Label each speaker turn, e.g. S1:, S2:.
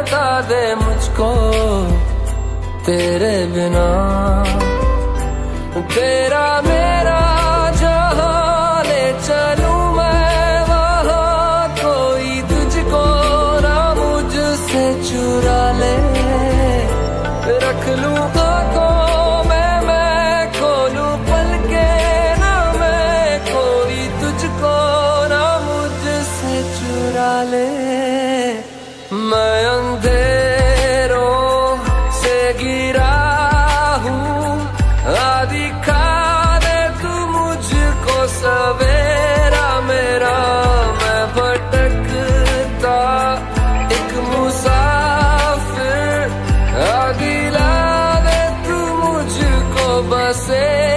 S1: बता दे मुझको तेरे बिना। तेरा मेरा जहाँ ले चलूँ मैं वहाँ। कोई तुझको ना मुझसे चुरा ले। रख लूँ आँखों में, मैं खोलूं पल के ना मैं। कोई तुझको ना मुझसे चुरा ले। मैं गिरा हूँ। आदि खा दे तू सवेरा मेरा मैं भटकता। एक मुसाफिर आदि बसे।